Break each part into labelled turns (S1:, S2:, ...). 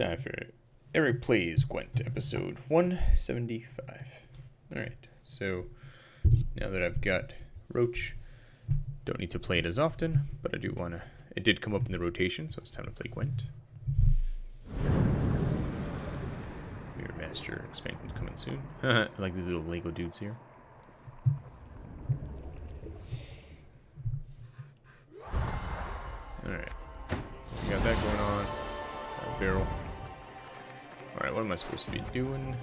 S1: time for Eric Plays Gwent, episode 175. Alright, so now that I've got Roach, don't need to play it as often, but I do want to. It did come up in the rotation, so it's time to play Gwent. Mirror Master expansion coming soon. I like these little Lego dudes here. Alright. Got that going on. Barrel. Alright, what am I supposed to be doing?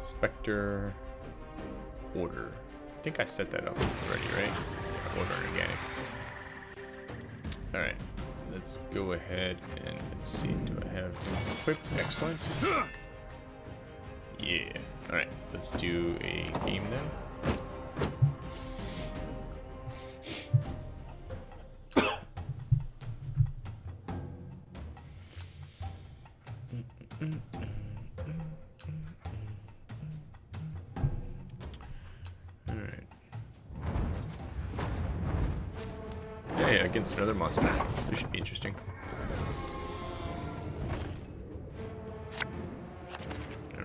S1: Spectre order. I think I set that up already, right? Yeah, order organic. Alright, let's go ahead and let's see. Do I have equipped? Excellent. Yeah. Alright, let's do a game then.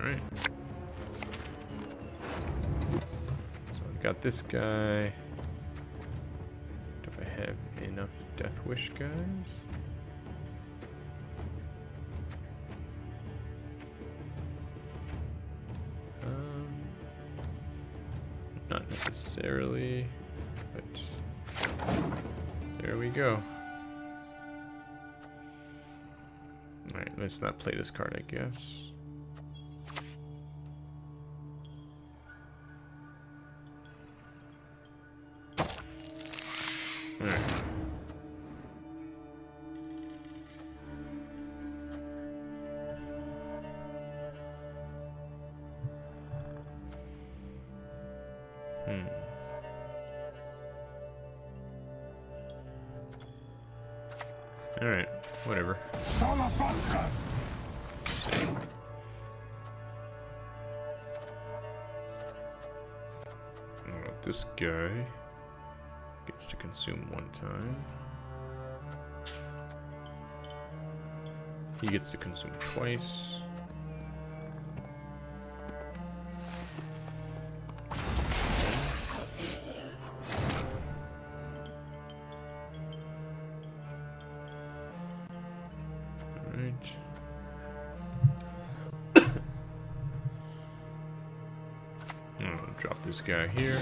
S1: Alright. So I've got this guy. Do I have enough Death Wish guys? Um, not necessarily, but there we go. Alright, let's not play this card, I guess. He gets to consume twice. Drop this guy here.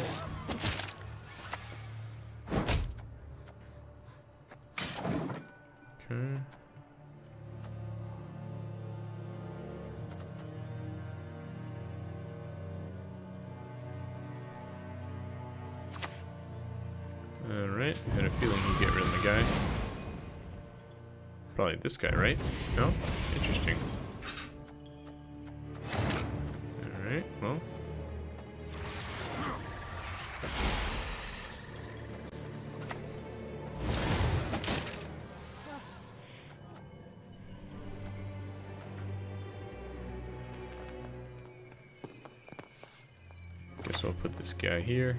S1: This guy, right? No? Interesting. Alright, well. Guess I'll put this guy here.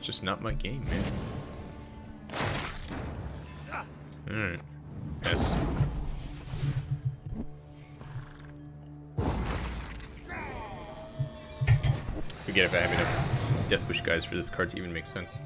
S1: Just not my game, man. Alright. Yes. Forget if I have enough Death Wish guys for this card to even make sense.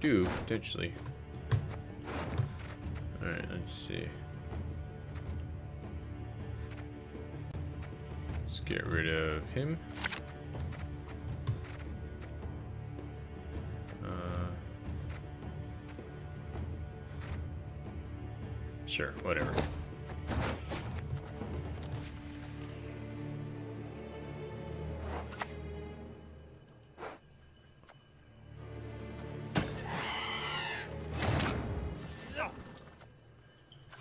S1: Do potentially. Alright, let's see. Let's get rid of him.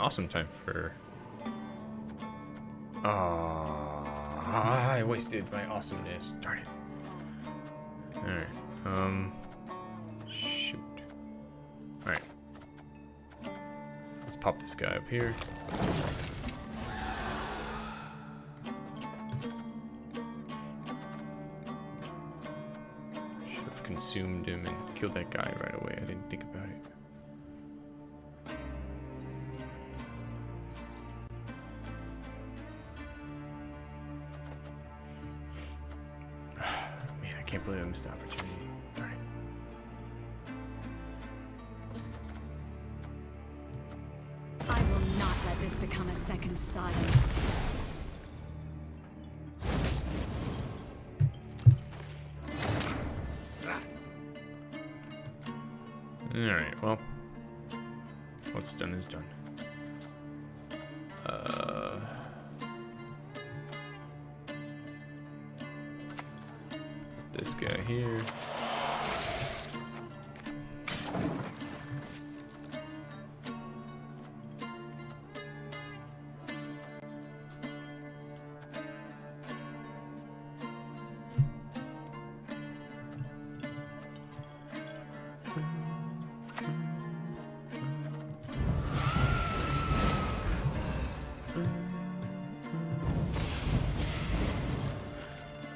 S1: Awesome time for... Ah, I wasted my awesomeness. Darn it. Alright, um... Shoot. Alright. Let's pop this guy up here. Should have consumed him and killed that guy right away. I didn't think about it. stop opportunity. Here.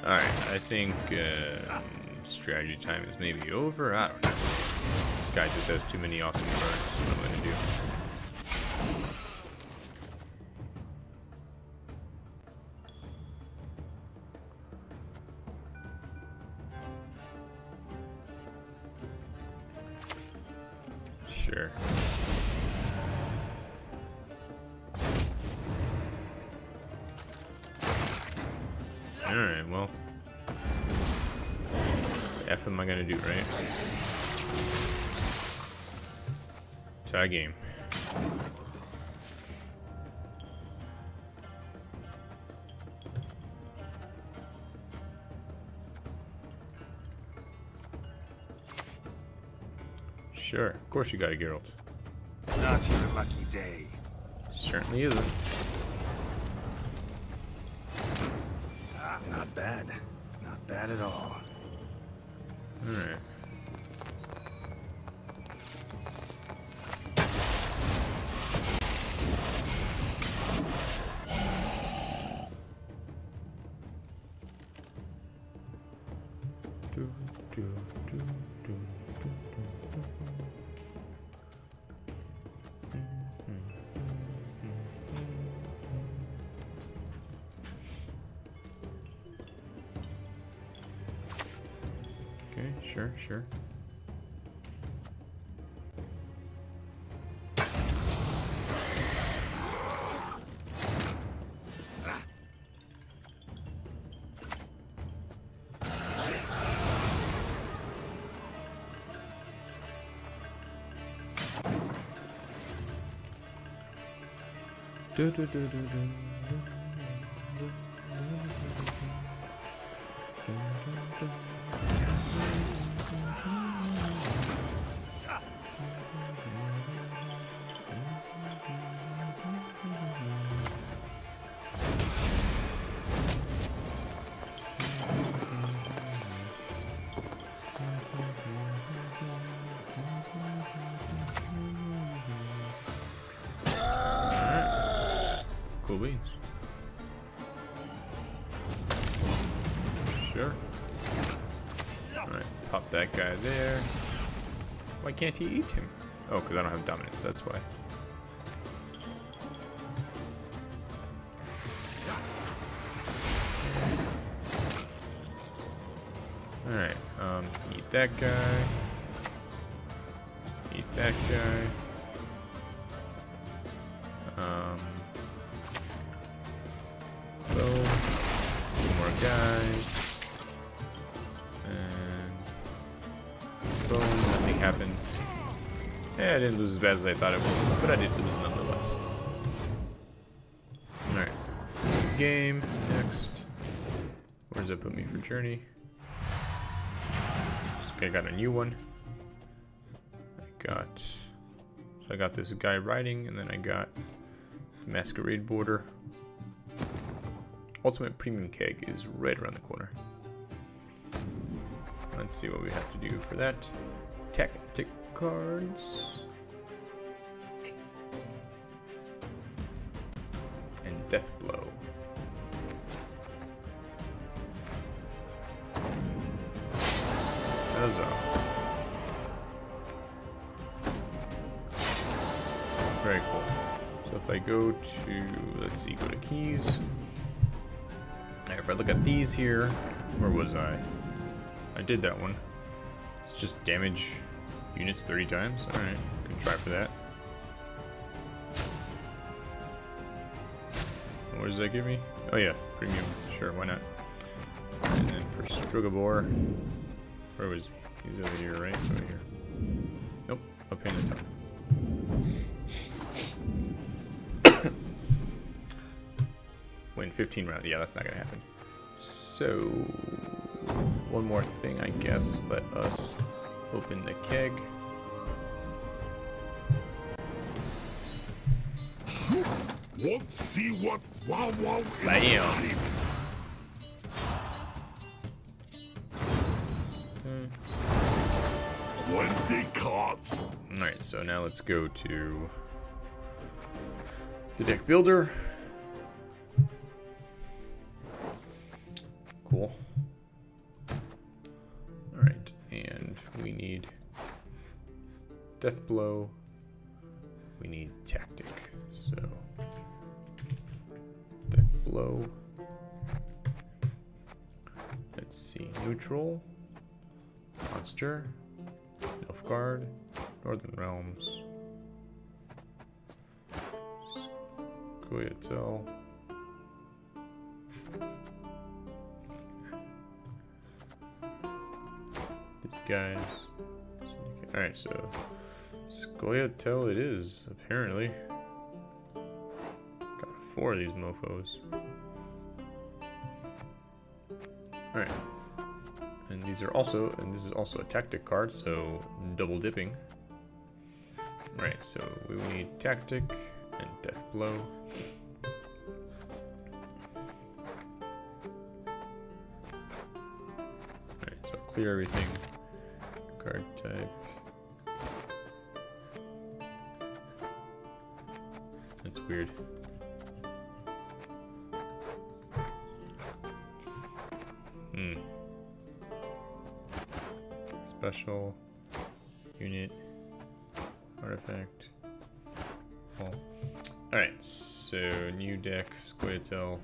S1: Alright, I think uh, strategy time is maybe over. I don't know. This guy just has too many awesome cards. What am I gonna do? Course you got a Geralt.
S2: Not your lucky day.
S1: Certainly isn't.
S2: Ah, not bad. Not bad at all.
S1: Alright. Sure, sure. Do, do, do, do, do, pop that guy there. Why can't he eat him? Oh, because I don't have dominance, that's why. Alright, um, eat that guy. Eat that guy. Didn't lose as bad as I thought it was, but I did lose nonetheless. Alright. Game, next. Where does that put me for journey? I got a new one. I got... So I got this guy riding, and then I got Masquerade Border. Ultimate Premium Keg is right around the corner. Let's see what we have to do for that. Tactic cards. Death Blow. Huzzah. Very cool. So if I go to, let's see, go to keys. If I look at these here, where was I? I did that one. It's just damage units 30 times. Alright, can try for that. What does that give me? Oh yeah, premium. Sure, why not? And then for Strugabor, where was he? He's over here, right? Over here. Nope, up in the top. Win 15 rounds. Yeah, that's not gonna happen. So, one more thing, I guess. Let us open the keg.
S3: Want see what wow wow is
S1: Bam.
S3: Twenty cards.
S1: Alright, so now let's go to the deck builder. Cool. Alright, and we need Death Blow. We need Tactic. So, Blow. Let's see, Neutral. Monster. Nilfgaard, Northern Realms, Scoia'tael. These guys. Alright, so Scoia'tael it is, apparently. Four of these mofos. Alright. And these are also, and this is also a tactic card, so double dipping. Right, so we need tactic and death blow. Alright, so clear everything. Card type. That's weird. Hmm special unit artifact. All right. So new deck, Scoia'tael,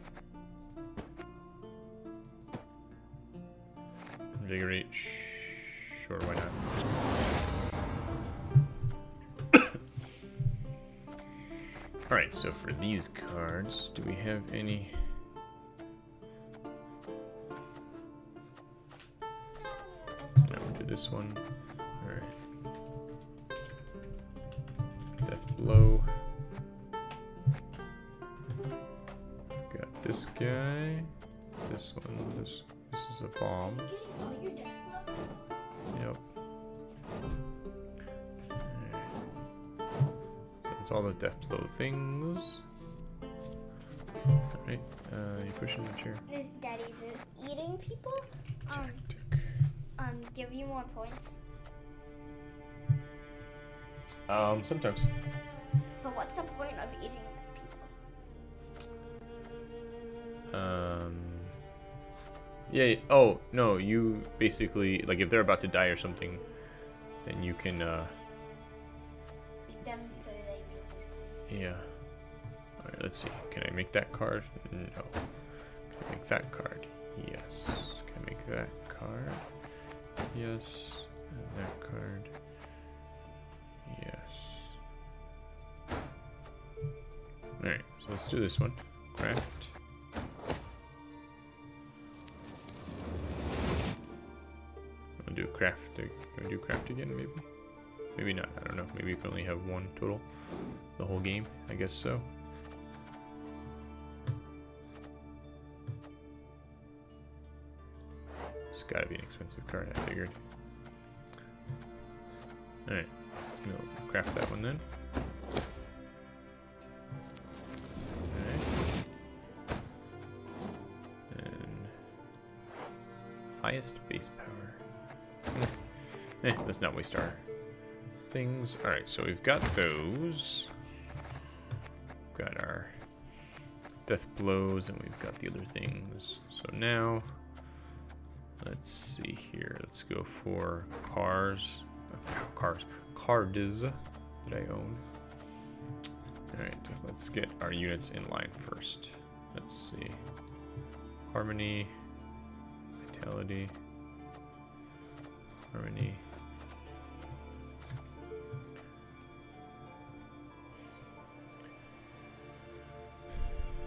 S1: invigorate. Sure, why not? all right. So for these cards, do we have any? This one. Alright. Death Blow. Got this guy. This one. This this is a bomb. Yep. That's all the death blow things. Alright, uh, you pushing the chair.
S4: This daddy, this eating people um. Um give you more points.
S1: Um, sometimes.
S4: But what's the point of eating people?
S1: Um. Yeah. Oh no, you basically like if they're about to die or something, then you can. uh
S4: Eat them so they.
S1: Yeah. All right. Let's see. Can I make that card? No. Can I make that card? Yes. Can I make that card? Yes. And that card. Yes. Alright, so let's do this one. Craft. I'll do craft. Can we do craft again, maybe? Maybe not. I don't know. Maybe you can only have one total the whole game. I guess so. Gotta be an expensive card, I figured. Alright, let's go craft that one then. And highest base power. eh, let's not waste our things. Alright, so we've got those. We've got our death blows, and we've got the other things. So now, let's see here. Let's go for cars. Cars. Cards that I own. Alright, let's get our units in line first. Let's see. Harmony. Vitality. Harmony.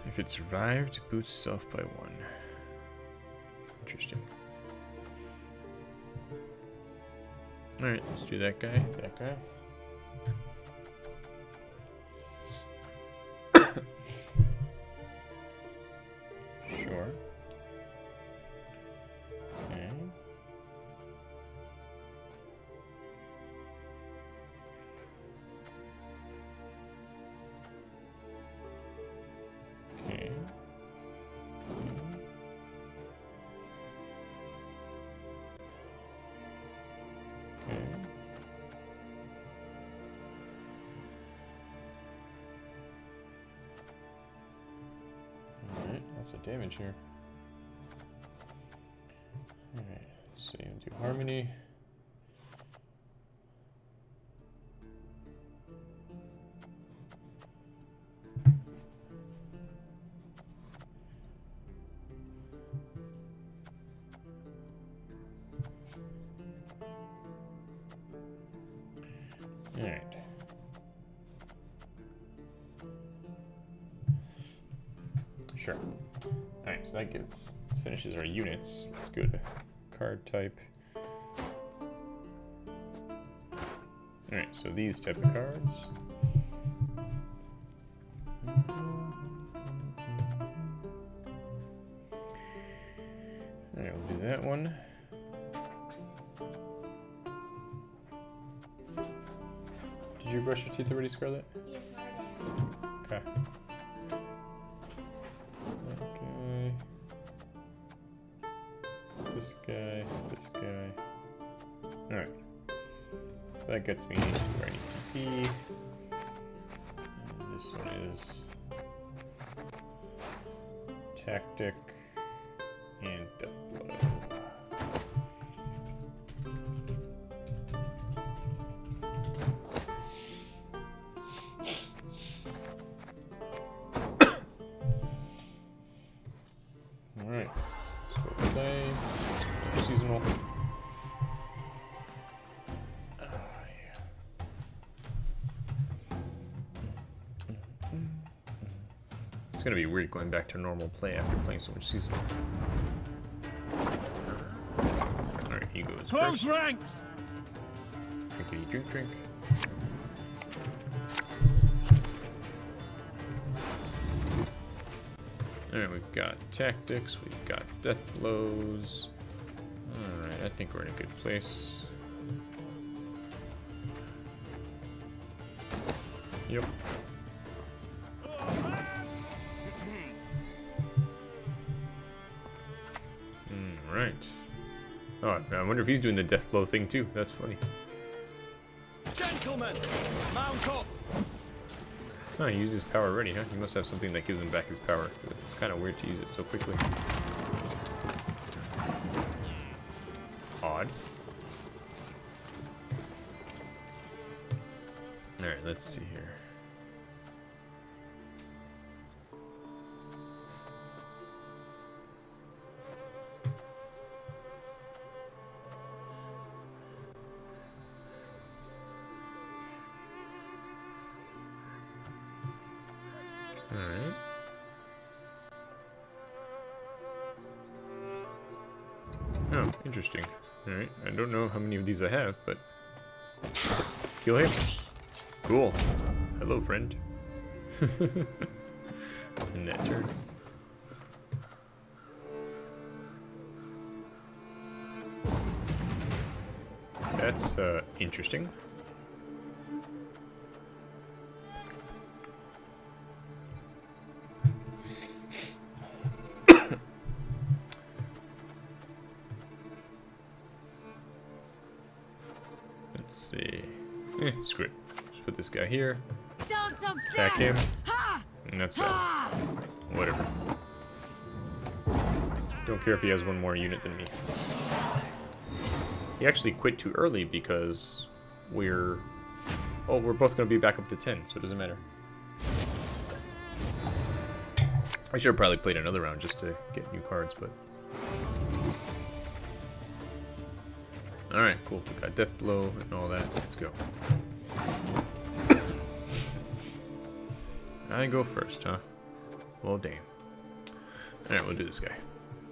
S1: If it survived, boosts self by one. Interesting. Alright, let's do that guy, that guy. Lots of damage here. Alright, let's see, do harmony. Gets finishes our units. Let's go to card type. Alright, so these type of cards. Alright, we'll do that one. Did you brush your teeth already, Scarlett?
S4: Yes,
S1: gets me where I need to be. And this one is tactic and death blow. Going back to normal play after playing so much season. Alright, he goes
S3: Close
S1: first.
S3: ranks!
S1: Drinkity drink drink. Alright, we've got tactics, we've got death blows. Alright, I think we're in a good place. Yep. Wonder if he's doing the death blow thing too. That's funny.
S2: Gentlemen, mount up!
S1: Oh, he used his power already, huh? He must have something that gives him back his power. It's kind of weird to use it so quickly. Odd. Alright, let's see here. I don't know how many of these I have, but... Kill him. Cool. Hello, friend. In that turn. That's, uh, interesting. Just put this guy here. Attack him. And that's it. Whatever. Don't care if he has one more unit than me. He actually quit too early because we're... Oh, we're both going to be back up to 10, so it doesn't matter. I should have probably played another round just to get new cards, but... Alright, cool. We got Death Blow and all that. Let's go. I go first, huh? Well, damn. Alright, we'll do this guy.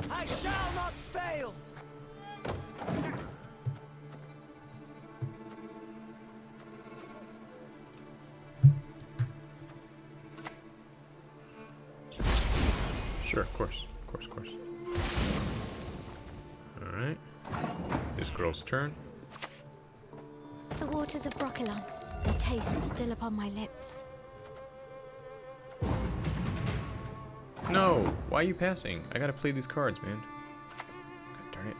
S5: I shall not fail.
S1: Sure, of course. Of course, of course. Alright. This girl's turn.
S6: The waters of Brokilon, the taste still upon my lips.
S1: No! Why are you passing? I gotta play these cards, man. God darn it.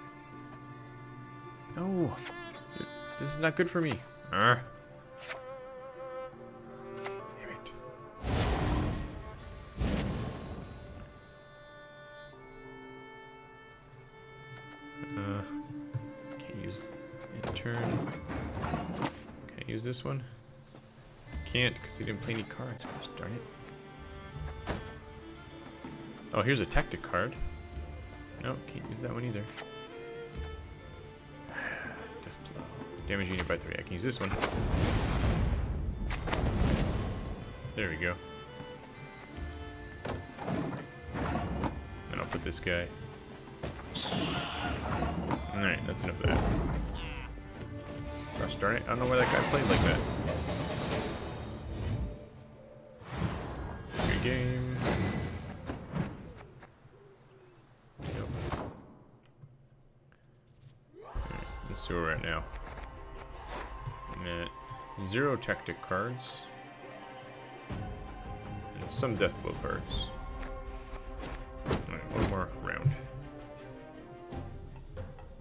S1: No! This is not good for me. Arr. Damn it. Uh, can't use. Can use this one? Can't because he didn't play any cards. Gosh darn it. Oh, here's a tactic card. No, can't use that one either. Death blow. Damage unit by three. I can use this one. There we go. And I'll put this guy. Alright, that's enough of that. Gosh darn it, I don't know why that guy played like that. Zero tactic cards. And some death blow cards. Alright, one more round.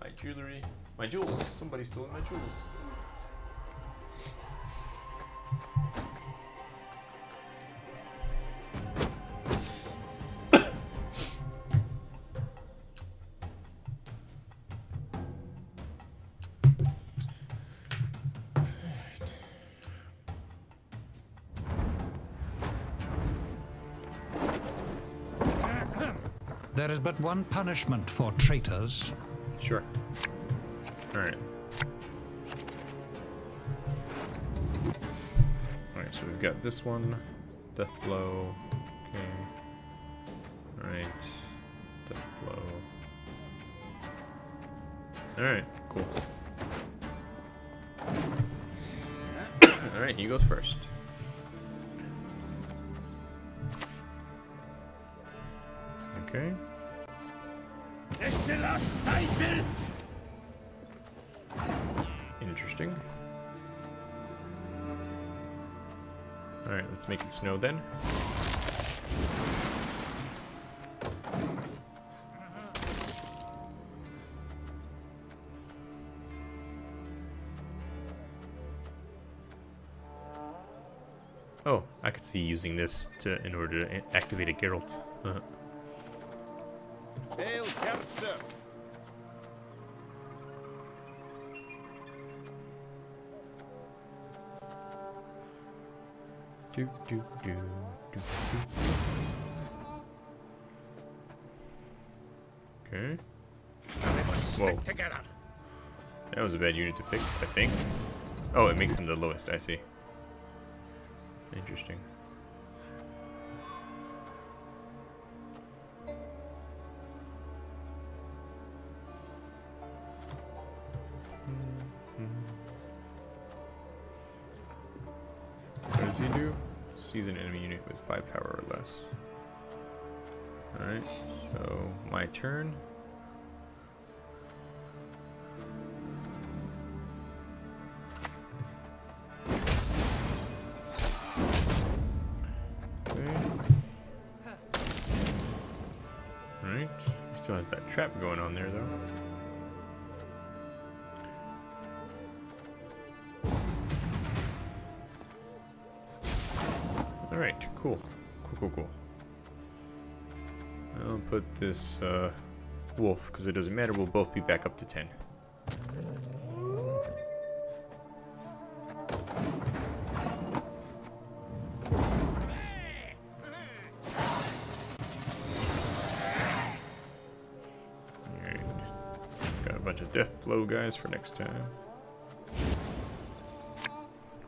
S1: My jewelry. My jewels. Somebody stole my jewels.
S7: There is but one punishment for traitors.
S1: Sure. Alright. Alright, so we've got this one. Death blow. Okay. Alright. Death blow. Alright, cool. Alright, he goes first. Snow then. Oh, I could see using this to in order to activate a Geralt.
S5: Uh-huh.
S1: Do, do, do, do, do. Okay. Whoa.
S5: Together.
S1: That was a bad unit to pick, I think. Oh, it makes him the lowest, I see. Interesting. 5 power or less. Alright, so my turn. Alright, still has that trap going on there though. I'll put this uh, wolf, because it doesn't matter, we'll both be back up to 10. Got a bunch of death blow guys for next time.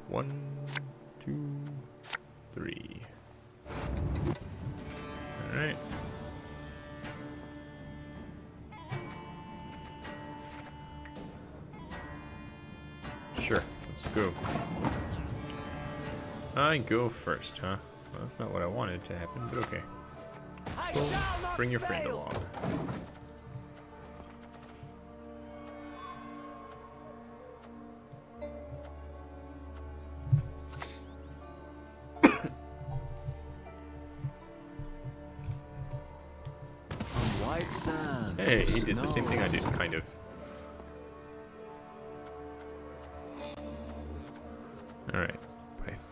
S1: One, I go first, huh? Well, that's not what I wanted to happen, but okay. Well, Bring your friend along.
S5: On white sand.
S1: Hey, he did the same thing I did, kind of.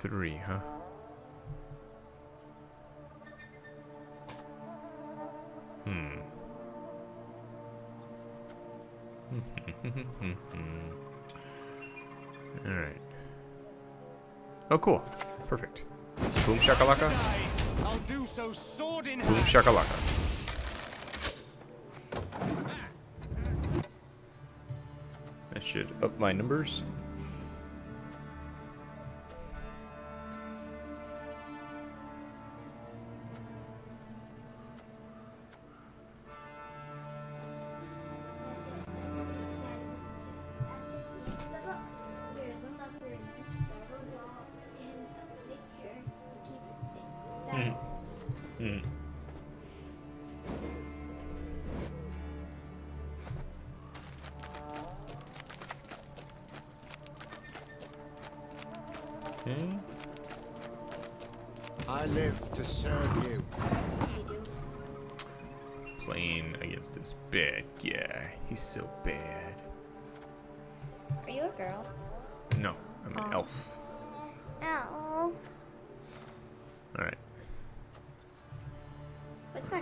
S1: Three, huh? Hmm. Alright. Oh, cool. Perfect. Boom shakalaka.
S5: I'll do so sword in
S1: Boom shakalaka. That should up my numbers.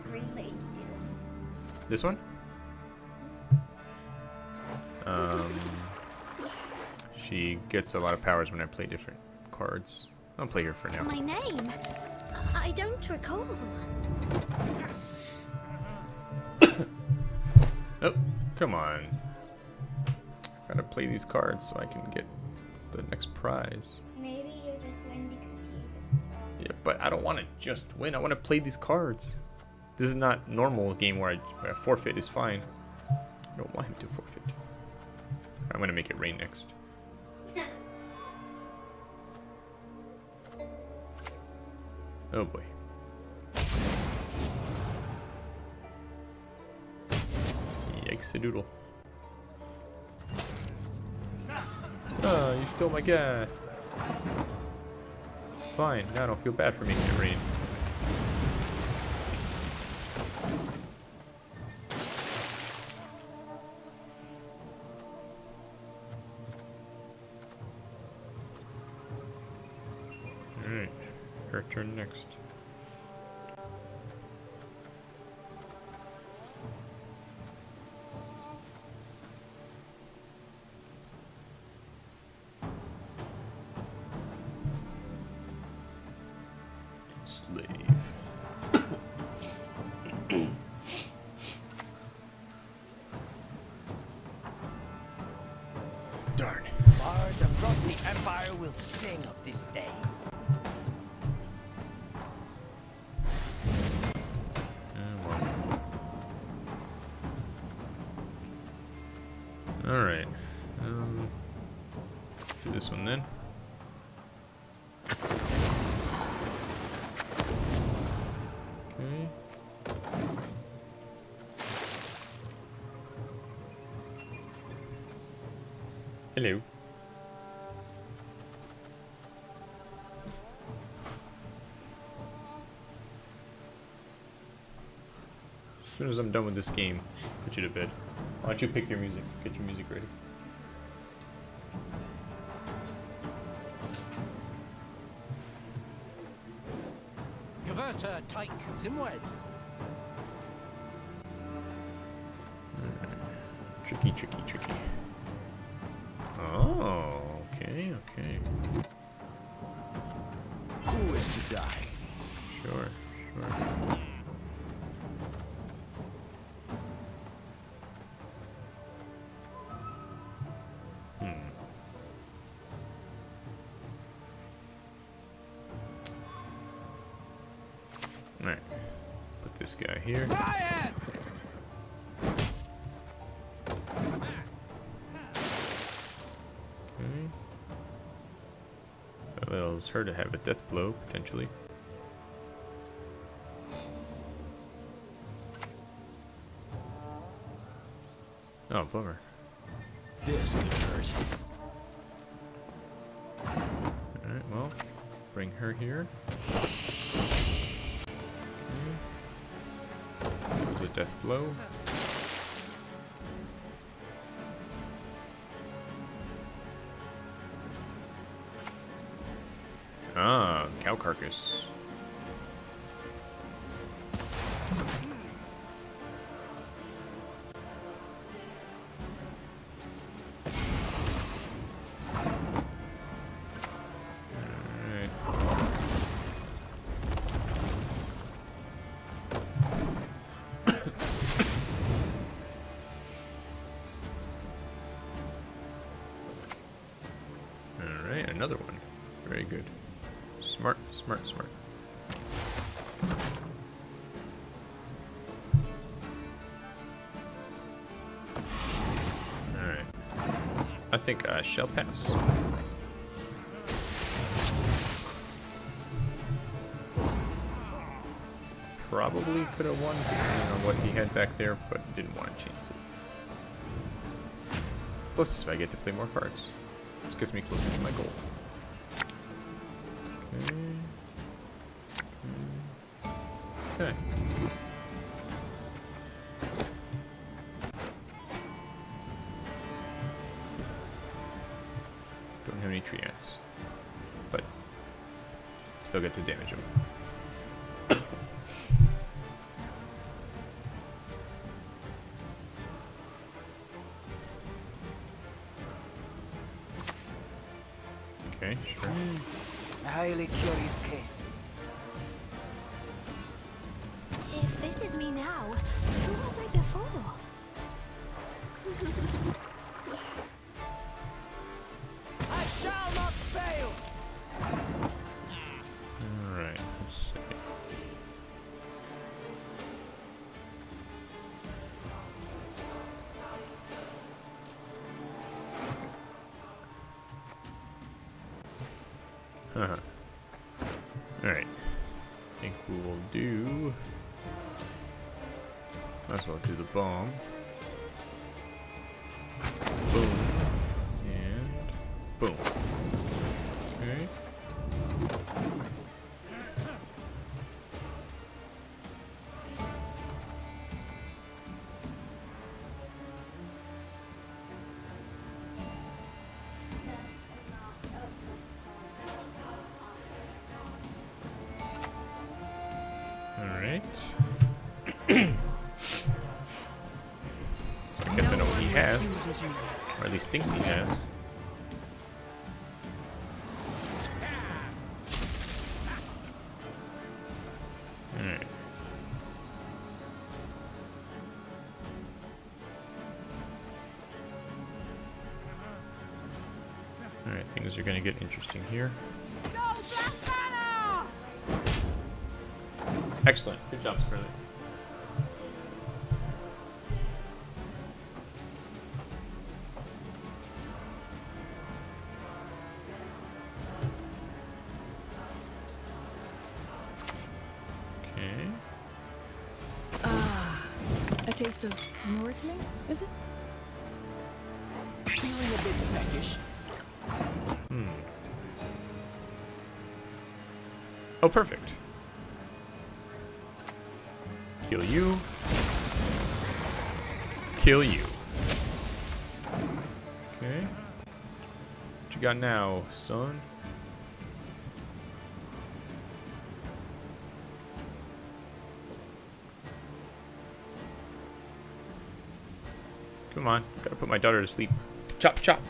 S4: That green lady do?
S1: This one? Um, she gets a lot of powers when I play different cards. I'll play her for now.
S6: My name? I don't recall.
S1: Oh, come on. Gotta play these cards so I can get the next prize.
S4: Maybe you just win because you.
S1: Yeah, but I don't want to just win. I want to play these cards. This is not normal game where I, where forfeit is fine. I don't want him to forfeit. I'm gonna make it rain next. Oh boy. Yikes a doodle. Ah, you stole my guy. Fine, now I don't feel bad for making it rain. Slave. Darn.
S5: Bards across the empire will sing of this day.
S1: Soon as I'm done with this game, put you to bed. Why don't you pick your music? Get your music ready.
S5: Gewörter Teig Simwed.
S1: Tricky, tricky, tricky. Oh, okay, okay.
S5: Who is to die?
S1: Sure. Guy here.
S5: Riot!
S1: Okay. That allows her to have a death blow, potentially. Oh, bummer.
S5: This could hurt.
S1: Alright, well, bring her here. Death blow. Ah, cow carcass. Smart, smart, smart. Alright. I think I shall pass. Probably could have won, depending on what he had back there, but didn't want to chance it. Plus, I get to play more cards. This gets me closer to my goal. Okay, sure.
S8: Hmm. Highly curious case.
S1: Alright. I guess I know what he has. Or at least thinks he has. Alright. Alright, things are gonna get interesting here. Excellent. Good job, Scarlet. You. Kill you. Okay. What you got now, son? Come on, gotta put my daughter to sleep. Chop, chop.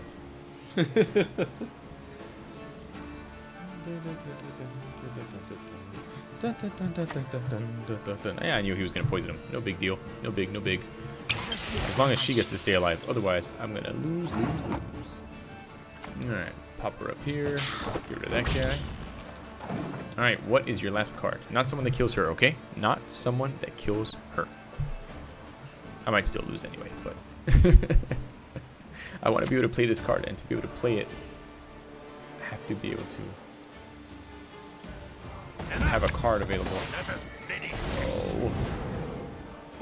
S1: Yeah, I knew he was gonna poison him. No big deal. No big, no big. As long as she gets to stay alive. Otherwise, I'm gonna lose, lose, lose. Alright, pop her up here. Get rid of that guy. Alright, what is your last card? Not someone that kills her, okay? Not someone that kills her. I might still lose anyway, but... I want to be able to play this card, and to be able to play it, I have to be able to have a card available. Oh.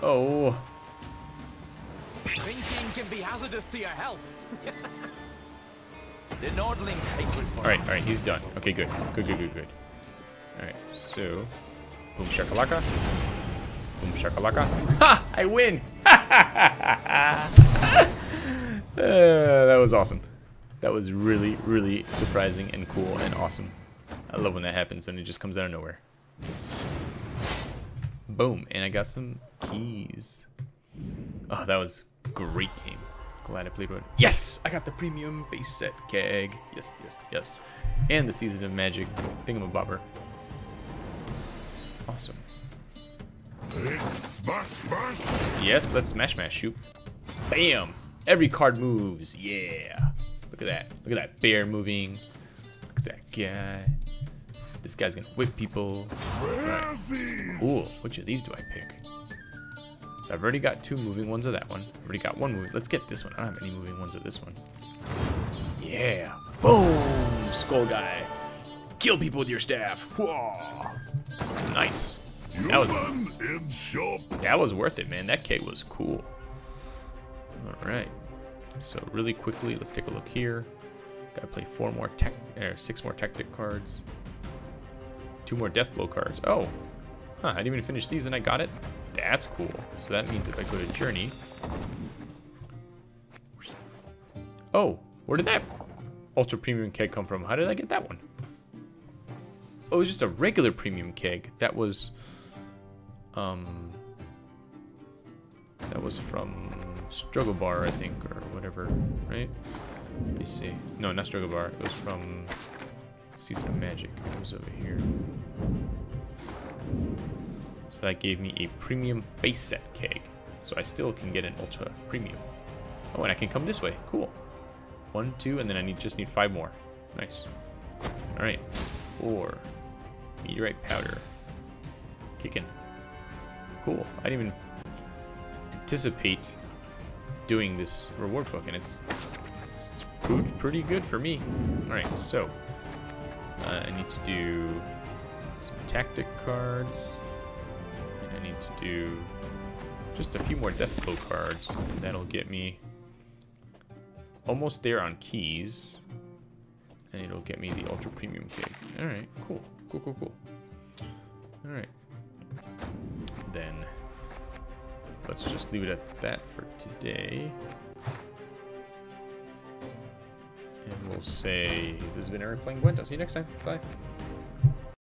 S1: Oh.
S5: Thinking can be hazardous to your health. the Nordlings hatred for
S1: Alright, alright, he's done. Okay, good. Good, good, good, good. Alright, so. Boom shakalaka. Boom shakalaka. Ha! I win! Uh, that was awesome. That was really, really surprising and cool and awesome. I love when that happens and it just comes out of nowhere. Boom, and I got some keys. Oh, that was great game. Glad I played with. Yes, I got the premium base set keg. Yes, yes, yes, and the season of magic thingamabobber. Awesome.
S3: Smash, smash.
S1: Yes, let's smash, smash, shoot. Bam! Every card moves. Yeah. Look at that. Look at that bear moving. Look at that guy. This guy's gonna whip people.
S3: These?
S1: Ooh, which of these do I pick? So I've already got two moving ones of that one. I've already got one moving. Let's get this one. I don't have any moving ones of this one. Yeah. Boom! Skull guy. Kill people with your staff. Whoa. Nice. That was that was worth it, man. That keg was cool. All right. So really quickly, let's take a look here. Got to play four more tech, or six more tactic cards. Two more death blow cards. Oh, huh, I didn't even finish these and I got it. That's cool. So that means if I go to journey. Oh, where did that ultra premium keg come from? How did I get that one? Oh, it was just a regular premium keg. That was, um, that was from Struggle Bar, I think, or whatever, right? Let me see. No, not Struggle Bar. It was from Season of Magic. Was over here. So that gave me a premium base set keg. So I still can get an ultra premium. Oh, and I can come this way. Cool. One, two, and then I need just need five more. Nice. All right. Four. Meteorite powder. Kicking. Cool. I didn't even anticipate doing this reward book, and it's, it's pretty good for me. All right, so uh, I need to do some tactic cards, and I need to do just a few more death blow cards. That'll get me almost there on keys, and it'll get me the ultra premium keg. All right, cool, cool, cool, cool. All right, then let's just leave it at that for today. And we'll say this has been Eric playing Gwent. I'll see you next time. Bye.